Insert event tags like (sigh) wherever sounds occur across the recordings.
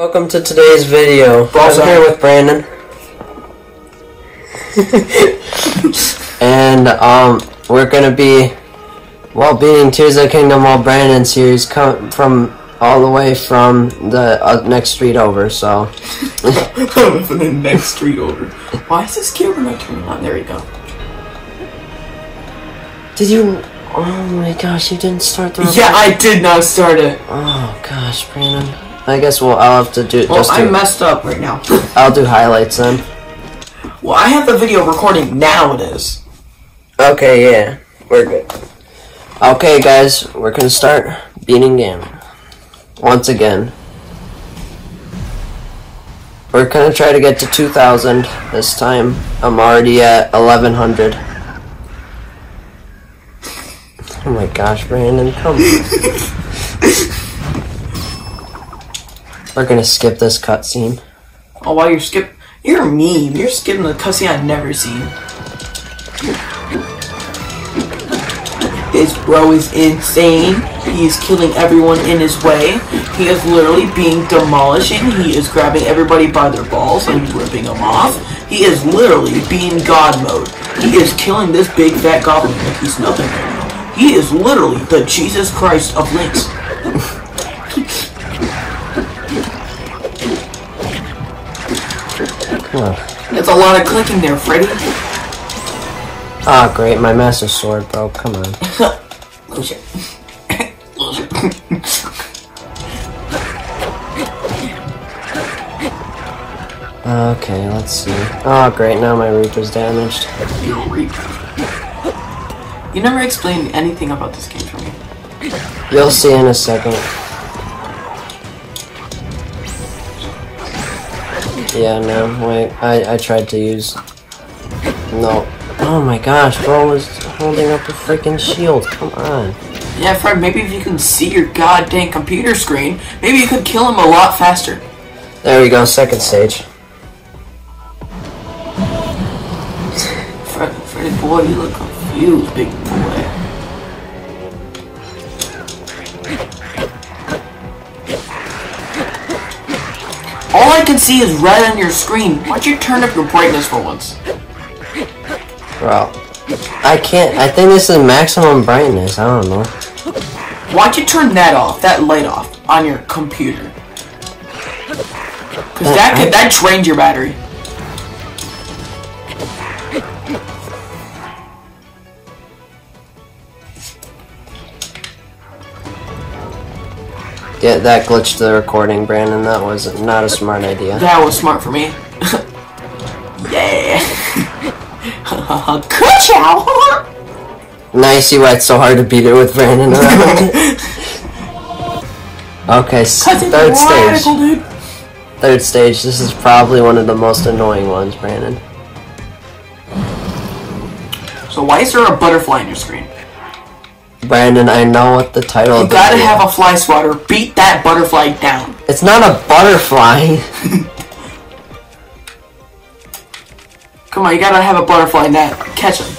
Welcome to today's video. Boss I'm here with Brandon. (laughs) and um we're gonna be well beating Tears of the Kingdom while Brandon series come from all the way from the uh, next street over, so for the next street over. Why is this camera not turning on? There we go. Did you Oh my gosh, you didn't start the Yeah, I did not start it. Oh gosh, Brandon. I guess well I'll have to do Well, just I do, messed up right now. (laughs) I'll do highlights then. well, I have the video recording now. It is. Okay, yeah. We're good. Okay, guys, we're gonna start beating game Once again. We're gonna try to get to 2,000 this time. I'm already at 1,100. Oh my gosh, Brandon, come on. (laughs) We're gonna skip this cutscene. Oh, while you're skip, you're mean. You're skipping the cussing I've never seen. This bro is insane. He is killing everyone in his way. He is literally being demolishing. He is grabbing everybody by their balls and ripping them off. He is literally being God mode. He is killing this big fat goblin like he's nothing right now. He is literally the Jesus Christ of Links. (laughs) It's a lot of clicking there, Freddy. Ah, great, my master sword, bro. Come on. (laughs) Loser. Loser. Okay, let's see. Oh, great, now my Reaper's damaged. You reap. You never explained anything about this game for me. You'll see in a second. Yeah, no, wait. I, I tried to use... No. Oh my gosh, bro was holding up a freaking shield. Come on. Yeah, Fred, maybe if you can see your goddamn computer screen, maybe you could kill him a lot faster. There we go, second stage. Fred, Freddy boy, you look confused, big boy. All I can see is red on your screen. Why don't you turn up your brightness for once? Bro. I can't... I think this is maximum brightness. I don't know. Why don't you turn that off, that light off, on your computer? Cause that could that drains your battery. Yeah, that glitched the recording, Brandon. That was not a smart idea. That was smart for me. (laughs) yeah. (laughs) Ka-chow! (laughs) Now you see why it's so hard to beat it with Brandon around. okay, s- Cause it's third radical, stage. dude. Third stage. This is probably one of the most annoying ones, Brandon. So why is there a butterfly on your screen? Brandon, I know what the title You of gotta video- have a fly swatter. Beat that butterfly down. It's not a butterfly. (laughs) Come on, you gotta have a butterfly net. Catch him.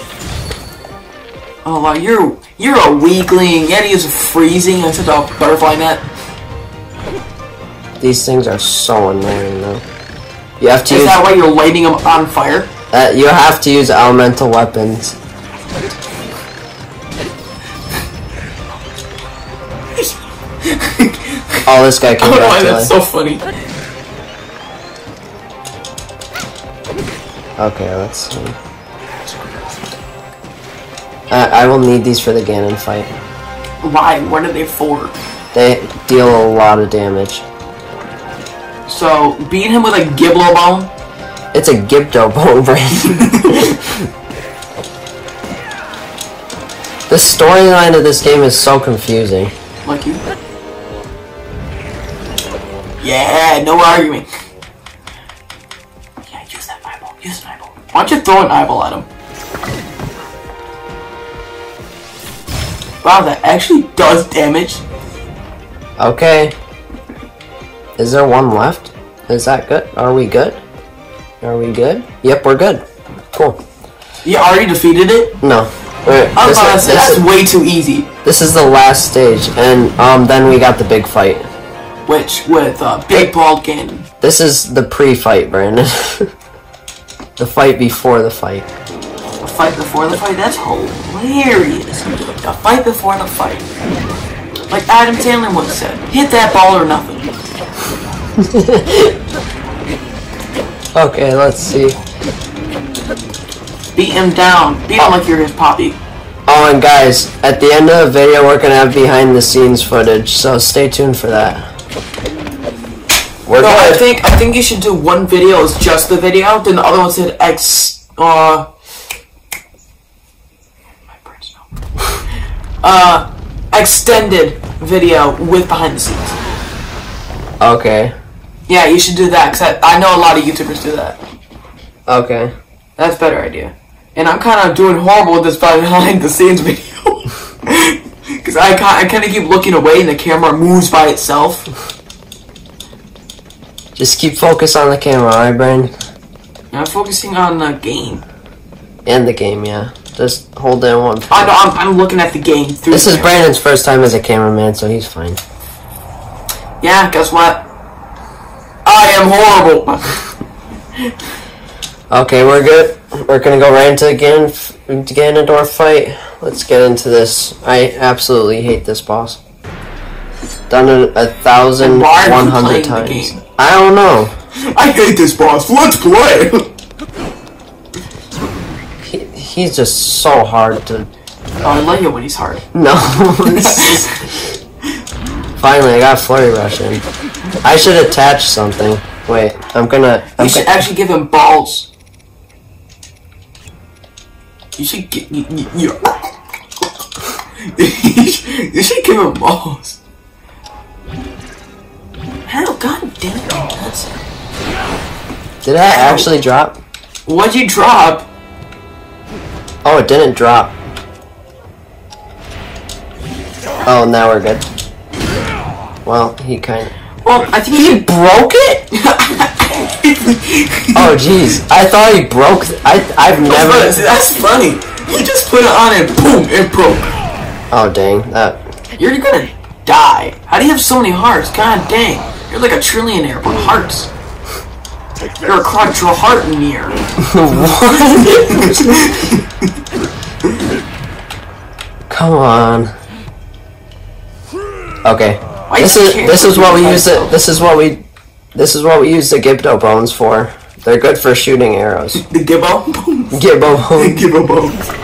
Oh wow, you're you're a weakling. You gotta use freezing instead of a butterfly net. These things are so annoying, though. You have to Is use that why you're lighting them on fire? uh, you have to use elemental weapons. Oh, this guy came don't back why that's so funny. Okay, let's see. I, I will need these for the Ganon fight. Why? What are they for? They deal a lot of damage. So beat him with a giblo bone. It's a Gibdo (laughs) bone brand. (laughs) the storyline of this game is so confusing. Like you. Yeah, no arguing. Yeah, use that eyeball. Use an eyeball. Why don't you throw an eyeball at him? Wow, that actually does damage. Okay. Is there one left? Is that good? Are we good? Are we good? Yep, we're good. Cool. You already defeated it? No. Wait, I was this, about to say, that's is, way too easy. this is the last stage, and um, then we got the big fight. Which with a Big Bald Ganon. This is the pre-fight, Brandon. (laughs) the fight before the fight. The fight before the fight. That's hilarious. The fight before the fight. Like Adam Sandler once said, hit that ball or nothing. (laughs) Okay, let's see. Beat him down. Beat him like you're his poppy. Oh, and guys, at the end of the video, we're gonna have behind-the-scenes footage, so stay tuned for that. No, I think I think you should do one video is just the video, then the other one said X uh my brain's not- (laughs) uh extended video with behind the scenes. Okay. Yeah, you should do that because I, I know a lot of YouTubers do that. Okay. That's a better idea. And I'm kind of doing horrible with this behind the scenes (laughs) video because I I kind of keep looking away and the camera moves by itself. Just keep focus on the camera, alright, Brandon? And I'm focusing on the game. And the game, yeah. Just hold down one. I know I'm, I'm looking at the game through. This the is camera. Brandon's first time as a cameraman, so he's fine. Yeah, guess what? I am horrible. (laughs) Okay, we're good. We're gonna go right into again to get into our fight. Let's get into this. I absolutely hate this boss. Done it a thousand one hundred Why are you one hundred playing the times. Game? I don't know. I hate this boss. Let's play. He, he's just so hard to. Oh, I like it when he's hard. (laughs) No. Finally, I got flurry rush in. I should attach something. Wait, I'm gonna. I'm You should gonna actually give him balls. You should get you. you, you (laughs) you should give him balls. Hell, god damn it! Did I actually drop? what'd you drop? Oh, it didn't drop. Oh, now we're good. Well, he kind of. Well, I think he broke it? (laughs) Oh, jeez. I thought he broke. I I've never. That's, that's funny. He just put it on and boom, it broke. Oh, dang. That. You're gonna die. How do you have so many hearts? God dang. You're like a trillionaire with hearts. You're a quadrillion heart near. (laughs) Come on. Okay. This is this is what we use it. This is what we. This is what we use the Gibdo bones for. They're good for shooting arrows. The Gibbo? Gibbo bones. (laughs) Gibbo bones.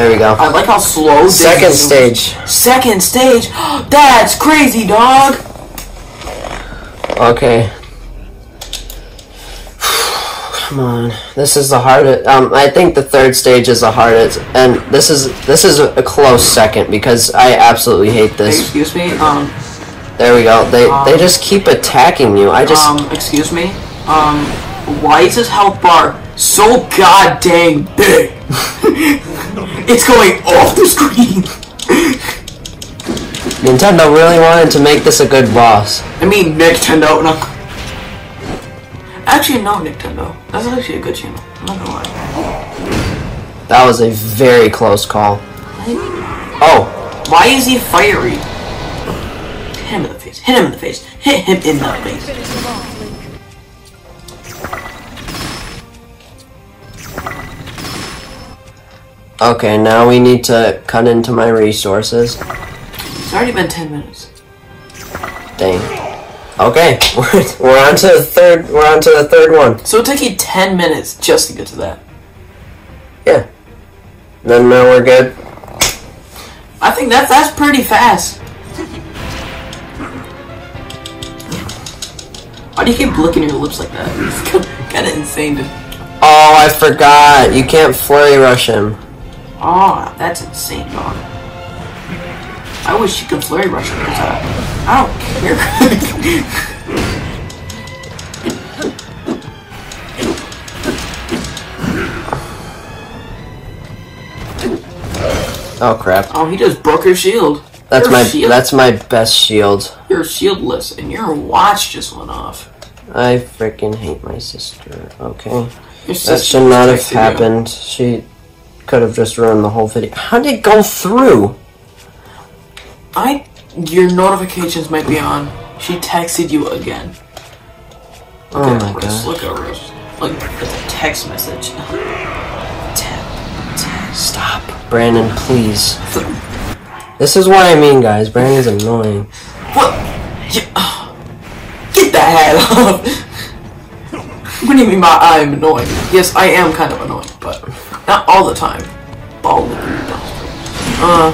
There we go. I like how slow. this Second stage. Second stage. (gasps) That's crazy, dog. Okay. (sighs) Come on. This is the hardest. Um, I think the third stage is the hardest, and this is this is a close second because I absolutely hate this. Excuse me. Um. There we go. They they just keep attacking you. I just Um. Excuse me. Um. Why is his health bar so god dang big? it's going off the screen. Nintendo really wanted to make this a good boss. I mean, Nintendo. No. Actually, no, Nintendo. That's actually a good channel. I'm not gonna lie. That was a very close call. Oh, Why is he fiery? Hit him in the face. Hit him in the face. Hit him in the face. Okay. Now we need to cut into my resources. It's already been 10 minutes. Dang. Okay, (laughs) we're, we're on to the third. We're on to the third one. So it took you 10 minutes just to get to that. Yeah. Then now we're good. I think that that's pretty fast. Why do you keep licking your lips like that? (laughs) It's kind of insane. Oh, I forgot. You can't flurry rush him. Oh, that's insane, dog. I wish you could flurry rush because I, uh, I don't care. (laughs) Oh crap. oh, he just broke your shield. That's Your my shield, that's my best shield. You're shieldless, and your watch just went off. I freaking hate my sister. Okay. Your That should not have texted you. happened. She could have just ruined the whole video. How did it go through? I your notifications might be on. She texted you again. Oh Look my at Riz, gosh. Look at Riz. Look, it's a text message. (laughs) Stop. Brandon, please. This is what I mean, guys. Brandon's annoying. What? Yeah. Get that hat off. (laughs) what do you mean by I'm annoying? Yes, I am kind of annoying, not all the time. Liquor dumpster. Uh,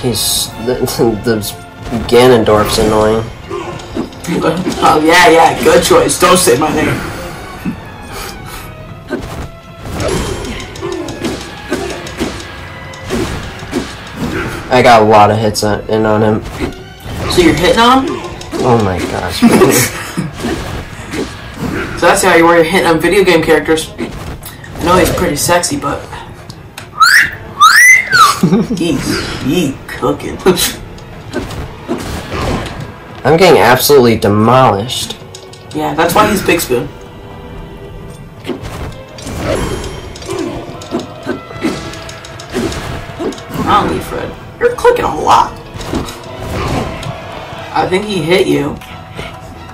He's the, the Ganondorf's annoying. oh yeah, yeah, good choice. Don't say my name. I got a lot of hits on, in on him. So you're hitting on him? Oh my gosh. (laughs) That's how you were hitting on video game characters. I know he's pretty sexy, but (laughs) he's he cooking. I'm getting absolutely demolished. yeah, that's why he's Big Spoon. Lee Fred. You're clicking a lot. I think he hit you.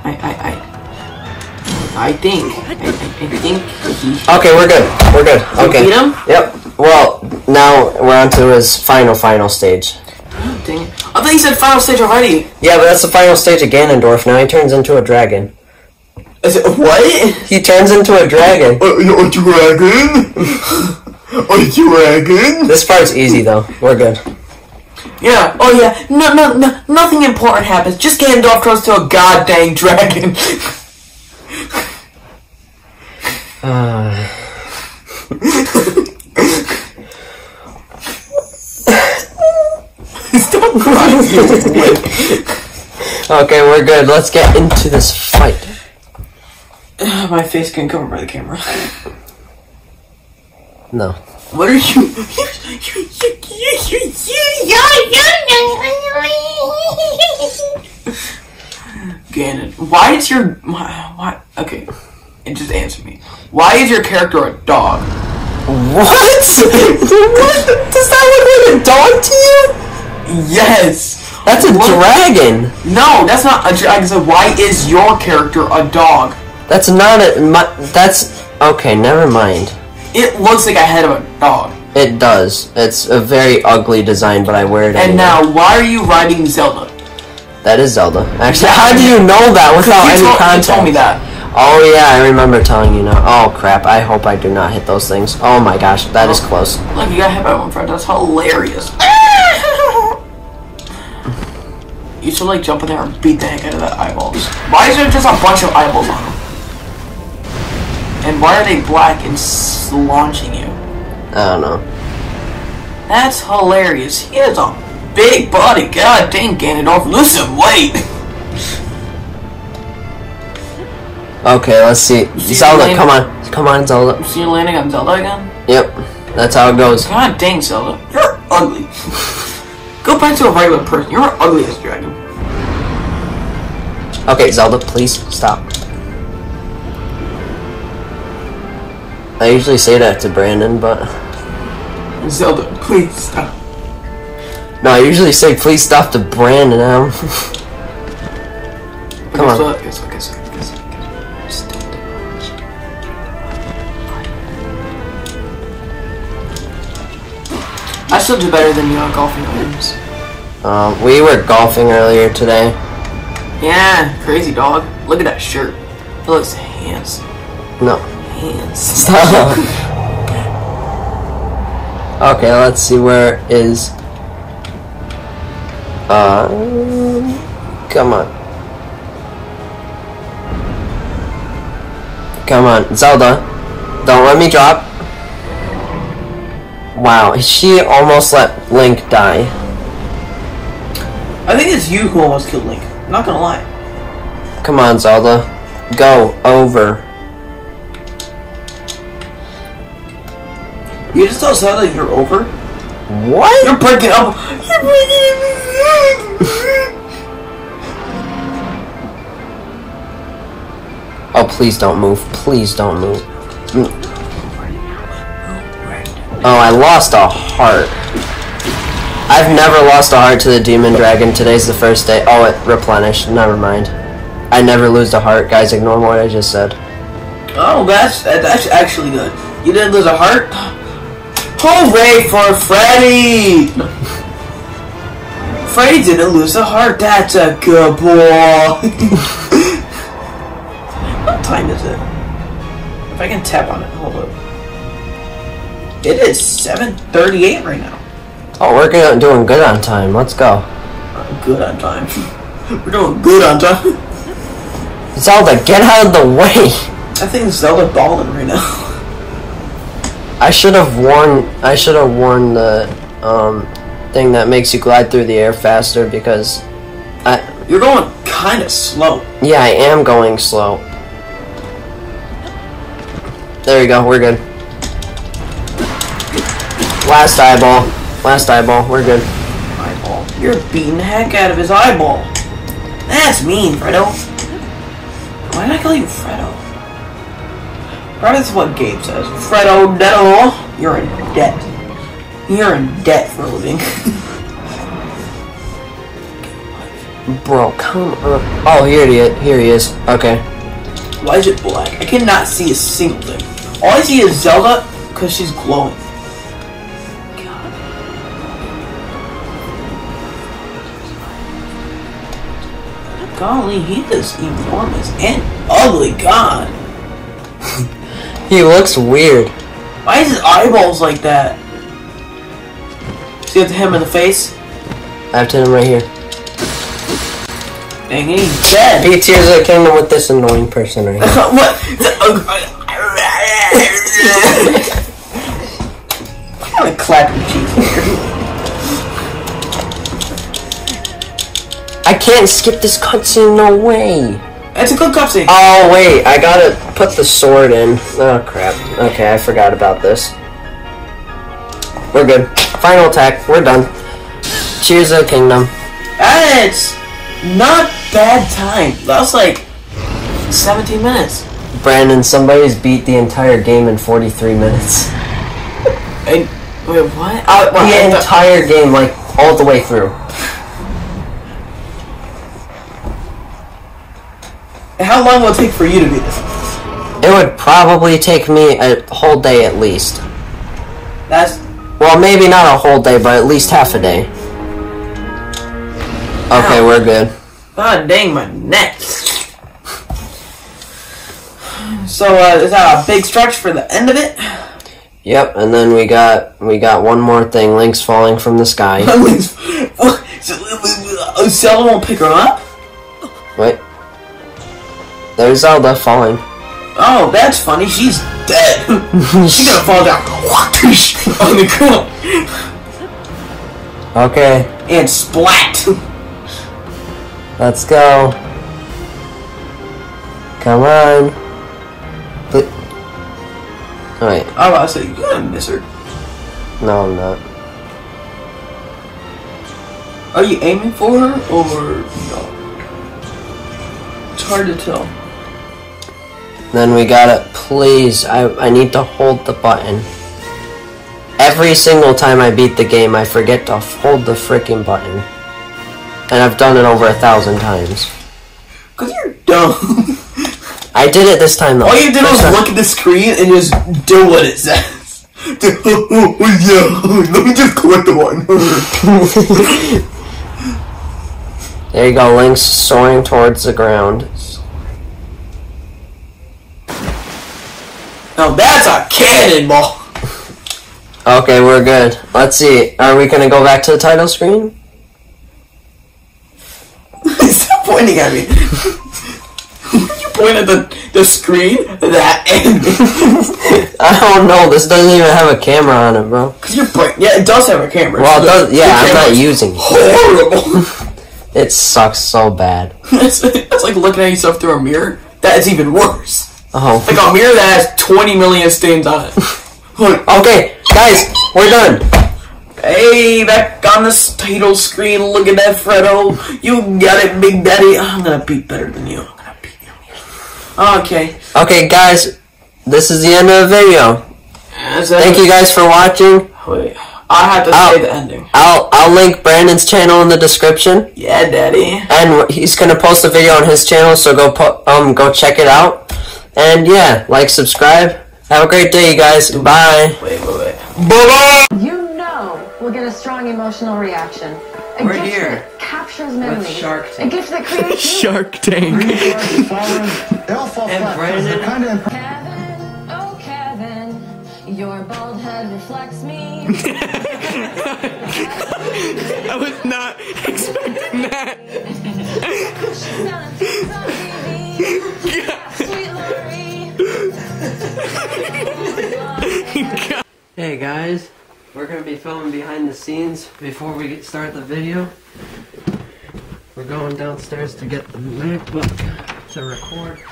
I I I I think I, I, I think he Okay, we're good. We're good. You Okay. beat him? Yep. Well, now we're on to his final, final stage. Oh, Dang it. I thought you said final stage already. Yeah, but that's the final stage of Ganondorf. Now he turns into a dragon. Is it, what? He turns into a dragon. a dragon? a dragon? This part's easy though. We're good. Yeah, oh yeah, no, no, no, nothing important happens. Just Gandalf turns to a god dang dragon. (laughs) Uh, Stop crying. okay, we're good. Let's get into this fight. (sighs) My face getting covered by the camera. No. What are you? Ganon, why is your why, why? Okay, and just answer me. Why is your character a dog? What? what? Does that look like a dog to you? Yes. That's a What? dragon. No, that's not a dragon. So why is your character a dog? That's not a. My, that's okay. Never mind. It looks like a head of a dog. It does. It's a very ugly design, but I wear it. And anyway. now, why are you riding Zelda? that is Zelda. Actually, how do you know that without any told, you told me that. Oh yeah, I remember telling you now. Oh crap! I hope I do not hit those things. Oh my gosh, that is close. Look, you got hit by one friend. That's hilarious. (laughs) you should like jump in there and beat the heck out of that eyeballs. Why is there just a bunch of eyeballs on them? And why are they black and launching you? I don't know. That's hilarious. He has a big body. God dang, Ganondorf, lose some weight. (laughs) Okay, let's see. See Zelda, you come on, come on, Zelda. You're landing on Zelda again? Yep, that's how it goes. God dang, Zelda. You're ugly. Go back to a regular person. You're ugly as dragon. Okay, Zelda, please stop. I usually say that to Brandon, but Zelda, please stop. no, I usually say please stop to Brandon. (laughs) Um, Come on. what? Guess what? Guess what? Guess what? I still do better than you on golfing games. um, we were golfing earlier today. Yeah, crazy dog. Look at that shirt. It looks handsome. No, Hands. (laughs) stop. okay, let's see where is. Uh, come on. Come on, Zelda. Don't let me drop. Wow, she almost let Link die. I think it's you who almost killed Link. I'm not gonna lie. Come on, Zelda. Go over. You just told Zelda you're over? What? You're breaking up. You're breaking up. Oh, please don't move. Please don't move. Mm. Oh, I lost a heart. I've never lost a heart to the demon dragon. Today's the first day. Oh, it replenished. Never mind. I never lose a heart, guys. Ignore what I just said. Oh, that's that's actually good. You didn't lose a heart. Hooray for Freddy! Freddy didn't lose a heart. That's a good boy. (laughs) what time is it? If I can tap on it, hold up. It is 7:38 right now. Oh, we're go- doing good on time. Let's go. Good on time. (laughs) We're doing good on time. (laughs) Zelda, get out of the way. I think Zelda balling right now. I should have worn. I should have worn the um, thing that makes you glide through the air faster because, I You're going kind of slow. yeah, I am going slow. There we go. We're good. Last eyeball. Last eyeball. We're good. Eyeball. You're beating the heck out of his eyeball. That's mean, Fredo. Why did I call you Fredo? Probably that's what Gabe says. Fredo Detto, you're in debt. You're in debt for a living. (laughs) Bro, come on. Oh, here he is. Here he is. Okay. Why is it black? I cannot see a single thing. All I see is Zelda because she's glowing. Golly, he is enormous and ugly. God. (laughs) He looks weird. Why is his eyeballs like that? See it to him in the face? I have to him right here. Dang, he's dead. Beat Tears the Kingdom with this annoying person right here. (laughs) (laughs) what? kind of clap your cheeks here? I can't skip this cutscene, no way. That's a good cutscene. Oh, wait, I gotta put the sword in. Oh, crap. Okay, I forgot about this. We're good. Final attack, we're done. Cheers of the Kingdom. That's not bad time. That was like 17 minutes. Brandon, somebody's beat the entire game in 43 minutes. And, wait, what? Uh? I The entire game, like, all the way through. How long will it take for you to beat this? It would probably take me a whole day at least. That's Well, maybe not a whole day, but at least half a day. Okay, Ow. we're good. God dang my neck. So uh, is that a big stretch for the end of it? Yep, and then we got we got one more thing. Link's falling from the sky. (laughs) Links, (laughs) so, Zelda won't pick her up? Wait. There's Zelda falling. Oh, that's funny. She's dead. (laughs) She's gonna fall down (laughs) on the ground Okay, and splat. let's go. Come on. But, wait, oh, I was about to say, you gonna miss her. no, I'm not. Are you aiming for her or no? It's hard to tell. Then we got it. please, I, I need to hold the button. Every single time I beat the game, I forget to hold the freaking button. And I've done it over a thousand times. Cause you're dumb. I did it this time though. All you did This was look at the screen and just do what it says. (laughs) yeah, let me just click the one. (laughs) There you go, Link's soaring towards the ground. Now that's a cannonball. Okay, we're good. Let's see. Are we gonna go back to the title screen? (laughs) Stop pointing at me. (laughs) you point at the, the screen, that me. (laughs) I don't know. This doesn't even have a camera on it, bro. Cause you're point- yeah, it does have a camera. Well, it does, yeah, I'm not using it. Horrible. It sucks so bad. it's, it's like looking at yourself through a mirror. That's even worse. Oh. Like a mirror that has 20 million stains on it. (laughs) Okay, guys, we're done. Hey, back on the title screen, look at that, Fredo. You got it, Big Daddy. I'm gonna beat better than you. I'm gonna beat you. Okay. Okay, guys, this is the end of the video. Thank you guys for watching. Wait, I have to I'll- say the ending. I'll I'll link Brandon's channel in the description, Yeah, daddy. and he's gonna post a video on his channel. So go po- um go check it out, and yeah, like subscribe. Have a great day, you guys. Bye. Wait, wait, wait. Bye-bye! You know we'll get a strong emotional reaction. A We're gift here that captures memories. Shark A Tank. gift that creates (laughs) Shark Tank. (laughs) they all fall And flat because Brandon- kind of Kevin, oh Kevin, your bald head reflects me. (laughs) I was not expecting that. Hey guys, we're gonna be filming behind the scenes before we start the video. We're going downstairs to get the MacBook to record.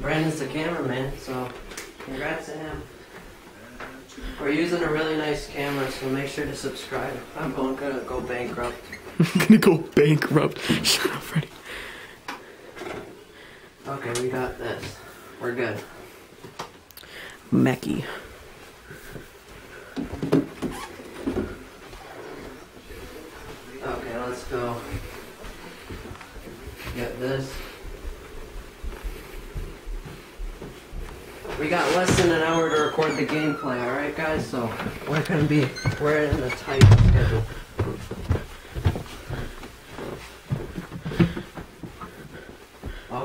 Brandon's the cameraman, so congrats to him. We're using a really nice camera, so make sure to subscribe. I'm going to go bankrupt. I'm (laughs) gonna go bankrupt. Shut up, Freddy. Okay, we got this. We're good. Mackie. Okay, let's go. Get this. We got less than an hour to record the gameplay, alright guys? So we're gonna be we're in a tight schedule.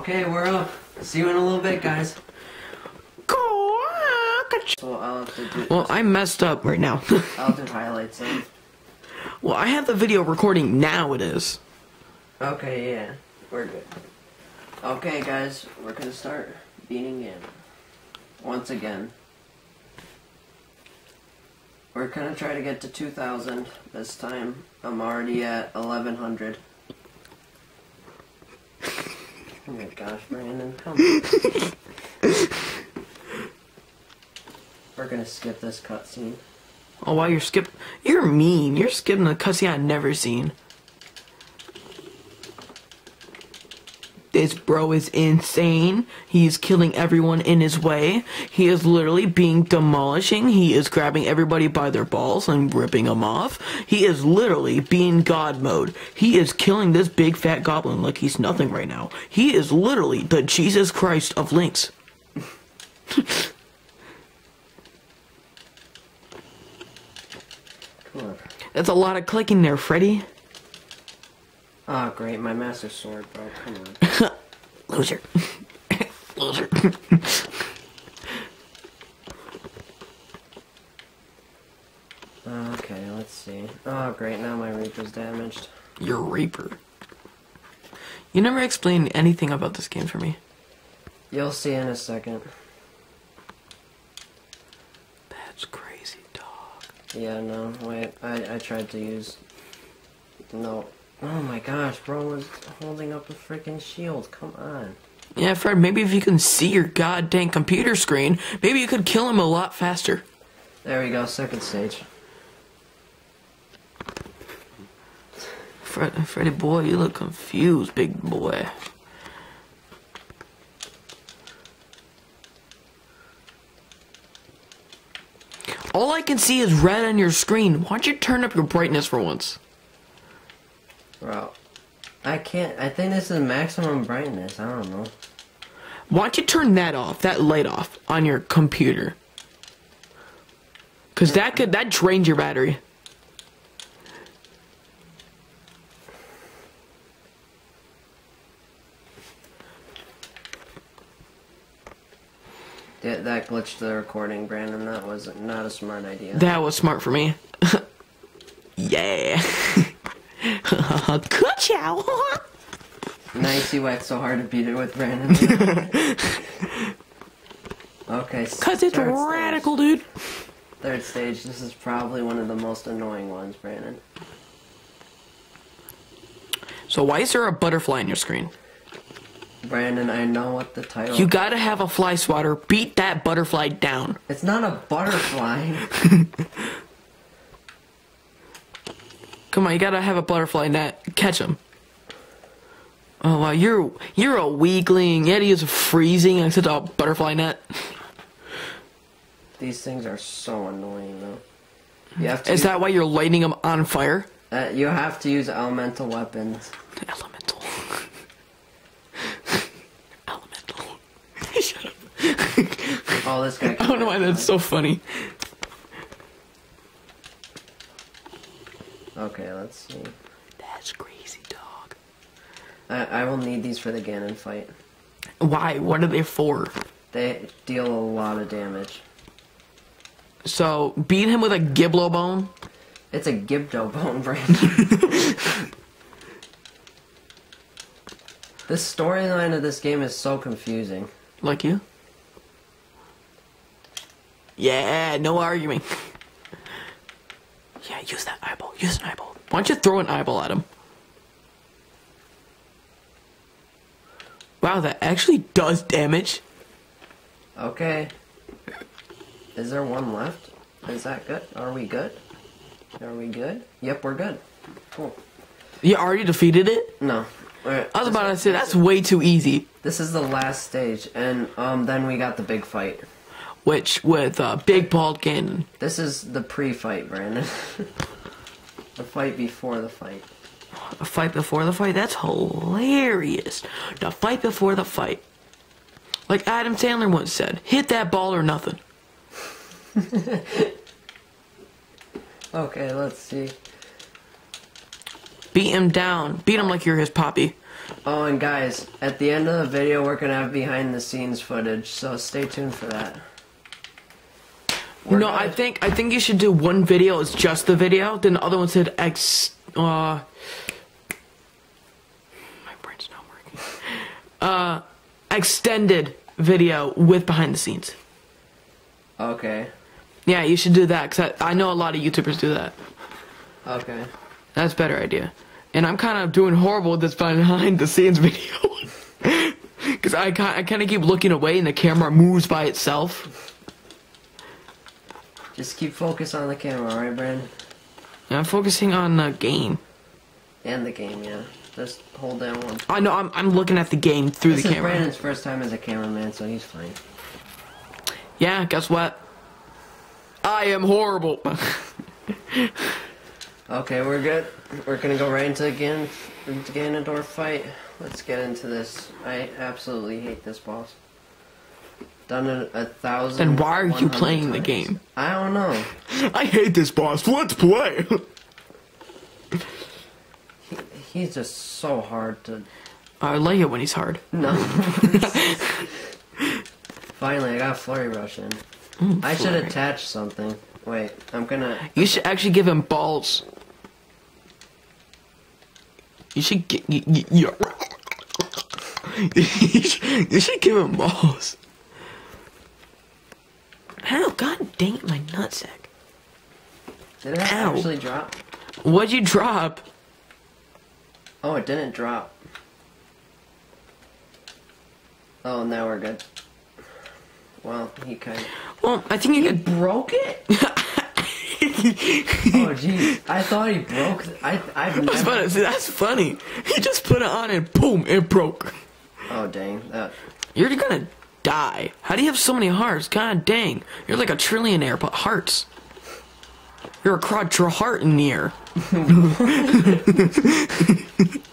Okay, we're up. See you in a little bit, guys. So I'll have to do Well, I messed up right now. I'll do highlights then. well, I have the video recording now. It is. Okay, yeah, we're good. Okay, guys, we're gonna start beating in. Once again. We're gonna try to get to 2,000 this time. I'm already at 1,100. Oh my gosh, Brandon, come on. (laughs) We're gonna skip this cutscene. Oh, wow, you're skip. You're mean. You're skipping a cussing I've never seen. This bro is insane. He is killing everyone in his way. He is literally being demolishing. He is grabbing everybody by their balls and ripping them off. He is literally being God mode. He is killing this big fat goblin like he's nothing right now. He is literally the Jesus Christ of Links. That's a lot of clicking there, Freddy. Oh, great, my master sword, bro. Come on. Loser. (laughs) Loser. Okay, let's see. Oh, great, now my Reaper's damaged. You're Reaper. You never explained anything about this game for me. You'll see in a second. That's crazy, dog. Yeah, no, wait, I, I tried to use... No. Oh my gosh, bro was holding up a freaking shield, come on. Yeah, Fred, maybe if you can see your goddamn computer screen, maybe you could kill him a lot faster. There we go, second stage. Fred, Freddy boy, you look confused, big boy. All I can see is red on your screen. Why don't you turn up your brightness for once? Bro. I can't, I think this is maximum brightness, I don't know. Why don't you turn that off, that light off, on your computer? Cause that could that drains your battery. That, that glitched the recording, Brandon, that was not a smart idea. That was smart for me. (laughs) yeah. (laughs) Ka-chow. (laughs) Nice, you whacked so hard to beat it with Brandon. (laughs) okay, Cause it's third stage. radical, dude. Third stage, this is probably one of the most annoying ones, Brandon. So why is there a butterfly on your screen? Brandon, I know what the title. You gotta have a fly swatter. Beat that butterfly down. It's not a butterfly. (laughs) Come on, you gotta have a butterfly net. Catch him. Oh wow, you're you're a weakling. Eddie is freezing such a butterfly net. These things are so annoying though. You have to Is that why you're lighting them on fire? uh, you have to use elemental weapons. Elemental. (laughs) Elemental. (laughs) Shut up. Oh, this guy. (laughs) I don't know why that's so funny. Okay, let's see. That's crazy, dog. I, I will need these for the Ganon fight. Why? What are they for? They deal a lot of damage. So beat him with a Giblo bone. It's a Gibdo (laughs) bone brand. (laughs) the storyline of this game is so confusing. Like you? Yeah, no arguing. (laughs) yeah, use that eyeball. Use an eyeball. Why don't you throw an eyeball at him? Wow, that actually does damage. Okay. Is there one left? Is that good? Are we good? Are we good? Yep, we're good. Cool. You already defeated it? No. Alright, I was about to say, that's way too easy. This is the last stage, and um, then we got the big fight. Which, with uh, Big Bald Ganon. This is the pre-fight, Brandon. (laughs) the fight before the fight. A fight before the fight? That's hilarious. The fight before the fight. Like Adam Sandler once said, hit that ball or nothing. (laughs) Okay, let's see. Beat him down. Beat him like you're his poppy. Oh, and guys, at the end of the video, we're gonna have behind-the-scenes footage, so stay tuned for that. We're no, I think I think you should do one video as just the video, then the other one said ex uh my brain's not working. (laughs) Uh extended video with behind the scenes. Okay. Yeah, you should do that cuz I, I know a lot of YouTubers do that. Okay. That's a better idea. And I'm kind of doing horrible with this behind the scenes (laughs) video. Cuz I I kind of keep looking away and the camera moves by itself. Just keep focus on the camera, alright, Brandon? And I'm focusing on the game. And the game, yeah. Just hold down one. I know I'm I'm looking at the game through This the is camera. Brandon's first time as a cameraman, so he's fine. Yeah, guess what? I am horrible. (laughs) Okay, we're good. We're gonna go right into into Ganondorf fight. Let's get into this. I absolutely hate this boss. Done it a thousand. Then why are you 100 playing the game? I don't know. (laughs) I hate this boss. Let's play. (laughs) He's just so hard to. I like it when he's hard. No. (laughs) Finally, I got Flurry Rush in. Mm, I should attach something. Wait, I'm gonna. You should actually give him balls. You should get you, you you should give him balls. Ow, god dang it, my nutsack. Did it Ow. actually drop? What'd you drop? Oh, it didn't drop. Oh, now we're good. Well, he kind of. Well, I think you could. broke it? (laughs) oh, jeez. I thought he broke. I, I've I was about to say, that's funny. He just put it on and boom, it broke. Oh, dang. That. You're gonna die. How do you have so many hearts? God dang. You're like a trillionaire, but hearts. You're a quadriheartinaire. (laughs)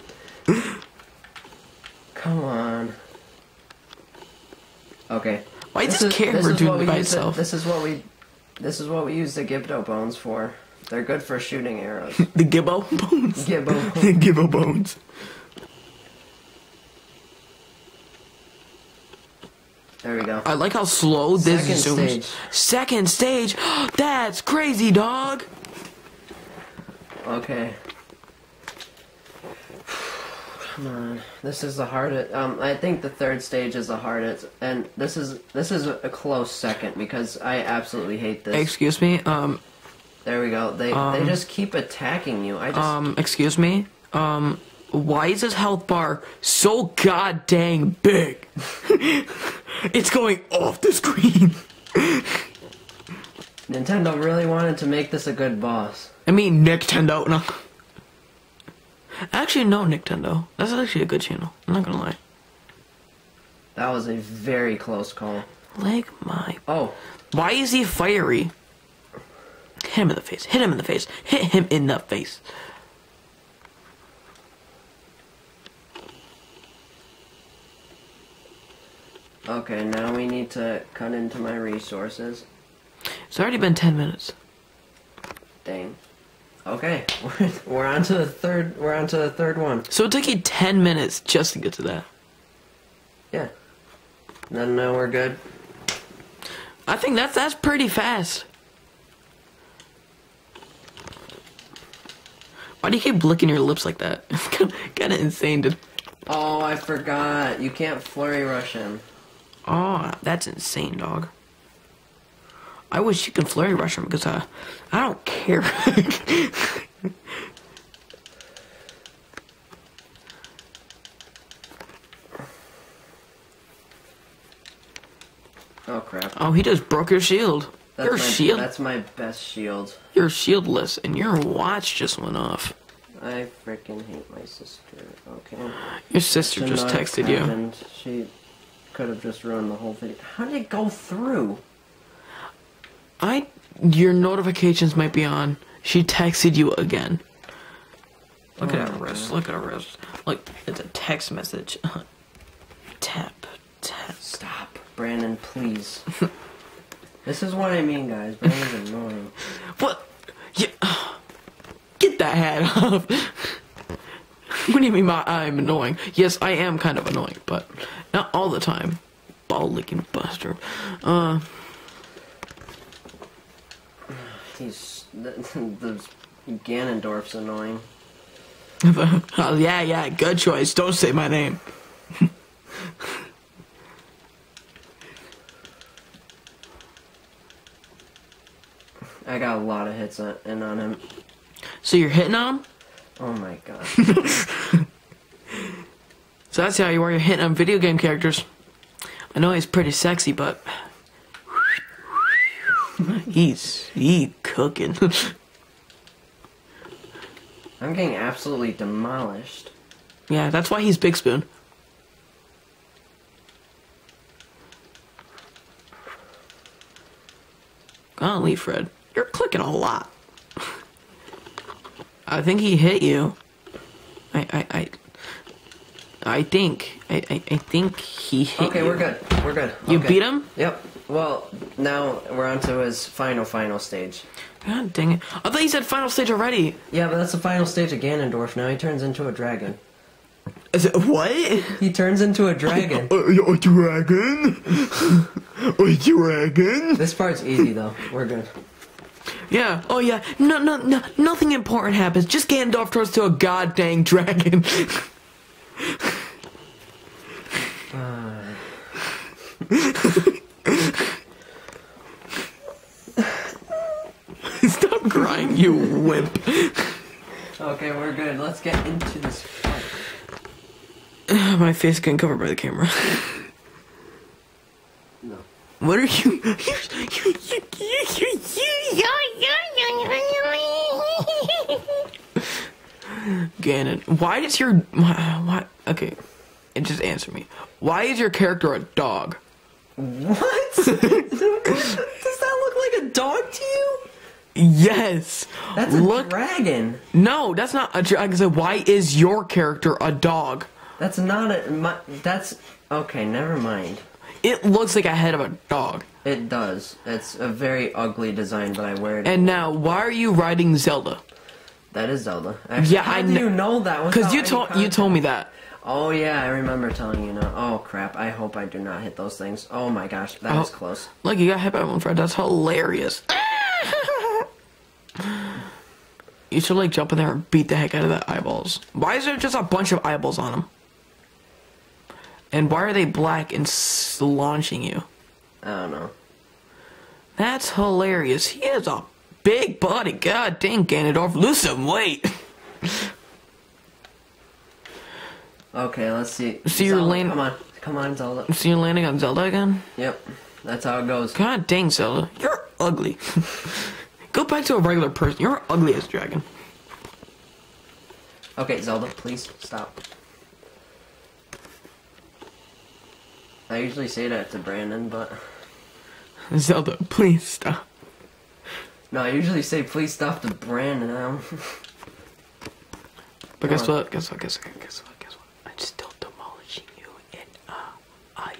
Come on. Okay. Why is This is- camera this is doing it by itself? This is what we. This is what we use the Gibdo bones for. They're good for shooting arrows. (laughs) The Gibbo bones. Gibbo. (laughs) the Gibbo bones. There we go. I like how slow this Second zooms. stage. Second stage. (gasps) That's crazy, dog. Okay. (sighs) Come on. This is the hardest. Um, I think the third stage is the hardest, and this is this is a close second because I absolutely hate this. Excuse me. Um. there we go. They they Um, just keep attacking you. I just Um. Excuse me. Um. Why is this health bar so god dang big? (laughs) it's going off the screen. (laughs) Nintendo really wanted to make this a good boss. I mean, Nintendo. No. Actually, no, Nintendo. That's actually a good channel. I'm not gonna lie. That was a very close call. Like my. Oh, Why is he fiery? Hit him in the face. Hit him in the face. Hit him in the face. Okay. Now we need to cut into my resources. It's already been 10 minutes. Dang. Okay, we're, (laughs) we're on to the third. We're on to the third one. So it took you 10 minutes just to get to that. Yeah. Then now we're good. I think that's that's pretty fast. Why do you keep licking your lips like that? (laughs) It's kind of insane, dude. Oh, I forgot. You can't flurry rush him. Oh, that's insane, dog. I wish you could flurry rush him because uh, I don't care. (laughs) Oh crap. oh, he just broke your shield. That's your my, shield. That's my best shield. You're shieldless, and your watch just went off. I freaking hate my sister. Okay. Your sister just texted you. She could have just ruined the whole video. How did it go through? I. Your notifications might be on. She texted you again. Look at her oh, wrist. Look at her wrist. Look, it's a text message. (laughs) tap, tap. Stop, Brandon, please. (laughs) this is what I mean, guys. Brandon's annoying. What? Yeah. Get that hat off. (laughs) (laughs) what do you mean by I'm annoying? Yes, I am kind of annoying, but not all the time. Ball licking buster. Uh, He's the, the Ganondorf's annoying. (laughs) oh, yeah, yeah, good choice. Don't say my name. (laughs) I got a lot of hits on, in on him. So you're hitting on him? Oh my god. (laughs) So that's how you are. You're hitting on video game characters. I know he's pretty sexy, but (laughs) he's he cooking. (laughs) I'm getting absolutely demolished. yeah, that's why he's Big Spoon. Golly, Fred, you're clicking a lot. I think he hit you. I I I. I think I, I, I think he hit you. Okay, you. we're good. We're good. You Okay. beat him? Yep. Well, now we're on to his final, final stage. God dang it! I thought you said final stage already. Yeah, but that's the final stage of Ganondorf. Now he turns into a dragon. Is it what? He turns into a dragon. a dragon? (laughs) a dragon? this part's easy though. We're good. Yeah. Oh yeah. No, no, no. Nothing important happens. Just Gandalf turns to a god dang dragon. (laughs) Stop crying, you wimp. Okay, we're good. Let's get into this fight. (sighs) My face getting covered by the camera. (laughs) What are you? (laughs) Ganon, why does your why, why? Okay, and just answer me. Why is your character a dog? What? (laughs) Does that look like a dog to you? Yes. That's a Look. dragon. No, that's not a dragon. I said, why is your character a dog? That's not a. My, that's okay. Never mind. It looks like a head of a dog. It does. It's a very ugly design, but I wear it. And now, why are you riding Zelda? that is Zelda. Actually, Yeah, how I do you know that? Because you told you told me that. Oh yeah, I remember telling you. No. Oh crap! I hope I do not hit those things. Oh my gosh, that was Oh. close. Look, you got hit by one, Fred. That's hilarious. (laughs) you should like jump in there and beat the heck out of that eyeballs. Why is there just a bunch of eyeballs on them? And why are they black and s- launching you? I don't know. That's hilarious. He has a big body. God dang, Ganondorf, lose some weight. (laughs) Okay, let's see. See you're Zelda, laying- Come on, come on, Zelda. So you're landing on Zelda again? Yep, that's how it goes. God dang, Zelda, you're ugly. (laughs) Go back to a regular person. You're ugly as dragon. Okay, Zelda, please stop. I usually say that to Brandon, but (laughs) Zelda, please stop. no, I usually say please stop to Brandon. Um, But guess on. what? Guess what? Guess what? Guess what? Guess what? I'm still demolishing you in uh, iron.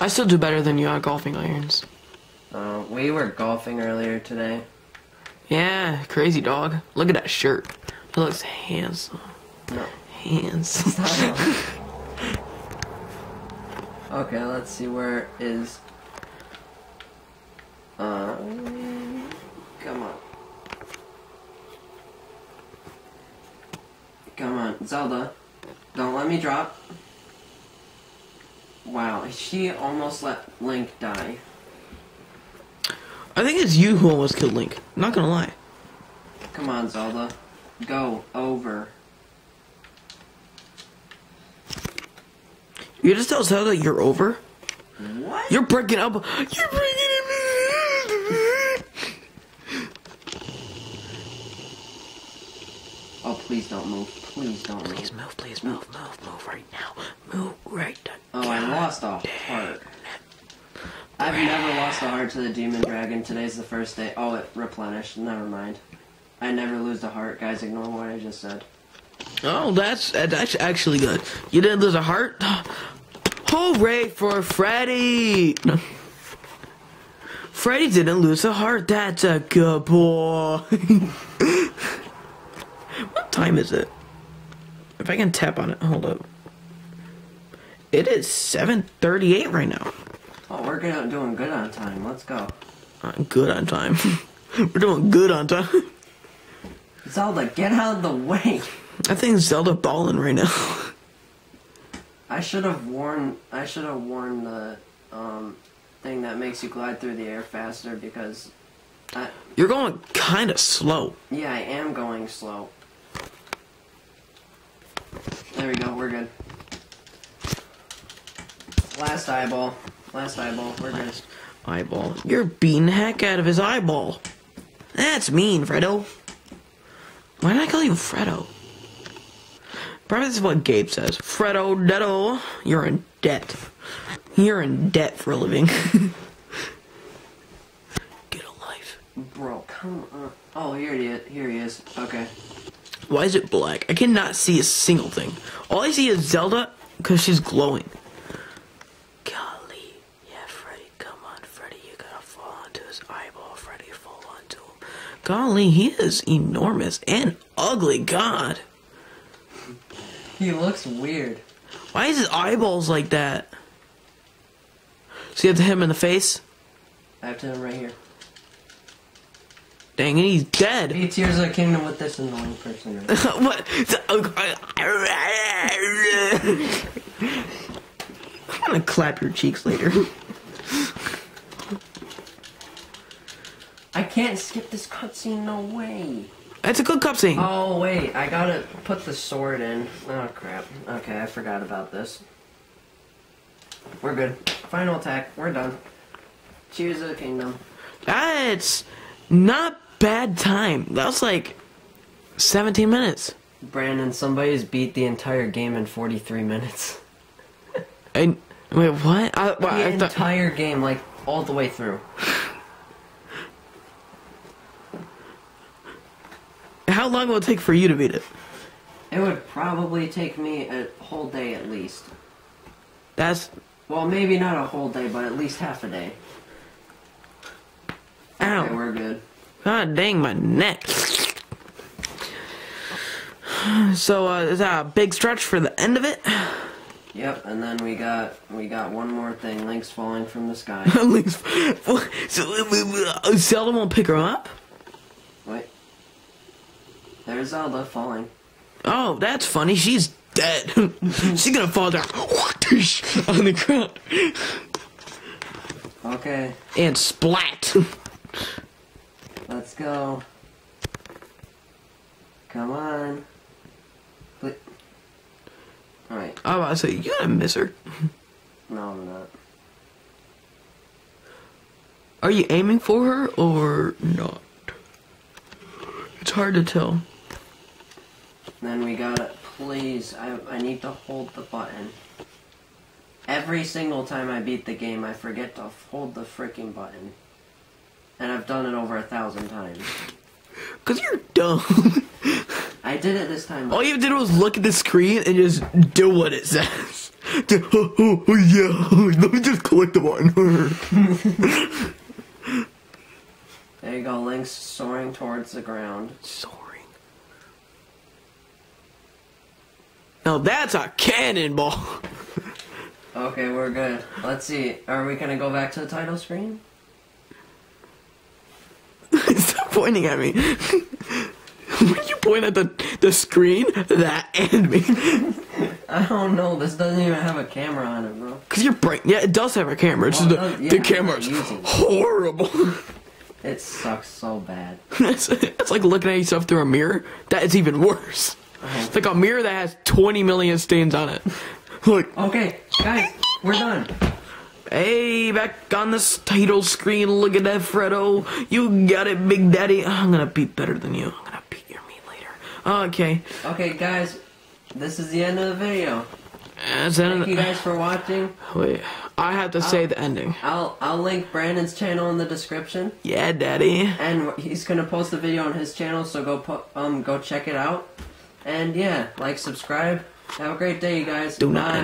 I still do better than you on golfing irons. uh, we were golfing earlier today. Yeah, crazy dog. Look at that shirt. It looks handsome. No. Handsome. (laughs) Okay, let's see where is. Uh, come on. Come on, Zelda. Don't let me drop. Wow, she almost let Link die. I think it's you who almost killed Link. Not gonna lie. Come on, Zelda. Go over. You just tell Zelda you're over. What? You're breaking up. You're breaking up. Oh, please don't move. Please don't move. Please move, please move, move, move right now. Move right now. Oh, I lost a heart. I've never lost a heart to the demon dragon. Today's the first day. Oh, it replenished. Never mind. I never lose a heart, guys. Ignore what I just said. Oh, that's that's actually good. You didn't lose a heart. (gasps) Hooray for Freddy! No. Freddy didn't lose a heart. That's a good boy. (laughs) what time is it? If I can tap on it, hold up. It is 7:38 right now. Oh, we're good, doing good on time. Let's go. I'm good on time. (laughs) We're doing good on time. (laughs) Zelda, get out of the way. I think Zelda balling right now. I should have worn. I should have worn the um, thing that makes you glide through the air faster because, I, You're going kind of slow. yeah, I am going slow. There we go. We're good. Last eyeball. Last eyeball. We're good. Eyeball. You're beating the heck out of his eyeball. That's mean, Fredo. Why did I call you Fredo? Probably this is what Gabe says. Fredo Detto, you're in debt. You're in debt for a living. (laughs) Get a life. Bro, come on. Oh, here he is. Here he is. Okay. Why is it black? I cannot see a single thing. All I see is Zelda because she's glowing. Golly. Yeah, Freddy, come on, Freddy. You gotta fall onto his eyeball. Freddy, fall onto him. Golly, he is enormous and ugly. God. He looks weird. Why is his eyeballs like that? So you have to hit him in the face? I have to hit him right here. Dang it, he's dead. Be Tears of the Kingdom with this annoying person. Right (laughs) what? I'm gonna clap your cheeks later. I can't skip this cutscene. No way. That's a good cutscene. Oh wait, I gotta put the sword in. Oh crap. Okay, I forgot about this. We're good. Final attack. We're done. Cheers of the Kingdom. That's not bad time. That was like 17 minutes. Brandon, somebody's beat the entire game in 43 minutes. And wait, what? I, well, The I entire game, like all the way through. How long will it take for you to beat it? It would probably take me a whole day at least. That's Well, maybe not a whole day, but at least half a day. Okay, ow. we're good. God dang my neck. So uh, is that a big stretch for the end of it? Yep, and then we got we got one more thing. Link's falling from the sky. (laughs) Link's- (laughs) so Zelda won't pick her up. Wait. There's Zelda falling. Oh, that's funny. She's dead. (laughs) She's gonna fall down (laughs) on the ground Okay, and splat. let's go. Come on. Alright, oh, I was about to say, you gonna miss her. no, I'm not. Are you aiming for her or not? It's hard to tell. Then we gotta, please, I, I need to hold the button. Every single time I beat the game, I forget to hold the freaking button. And I've done it over a thousand times. (laughs) Cause you're dumb. (laughs) I did it this time. All you did was look at the screen and just do what it says. (laughs) Oh, oh, oh, yeah, let me just click the button. There you go, Link's soaring towards the ground. Soaring. Now that's a cannonball. Okay, we're good. Let's see. Are we gonna go back to the title screen? (laughs) Stop pointing at me. (laughs) when you point at the the screen, that and me. (laughs) I don't know. This doesn't even have a camera on it, bro. Cause your brain, yeah, it does have a camera. It's Well, just the, does- yeah, the camera's not using it. horrible. It sucks so bad. it's, it's like looking at yourself through a mirror. That is even worse. It's like a mirror that has 20 million stains on it. (laughs) Look. Okay, guys, we're done. hey, back on this title screen, look at that, Fredo. You got it, Big Daddy. I'm gonna beat better than you. I'm gonna beat your meat later. Okay. Okay, guys, this is the end of the video. That's the end Thank you guys for watching. Wait, I have to say the ending. I'll I'll link Brandon's channel in the description, Yeah, Daddy. and he's gonna post the video on his channel. So go um go check it out. And yeah, like subscribe. Have a great day, you guys. Do not- Bye.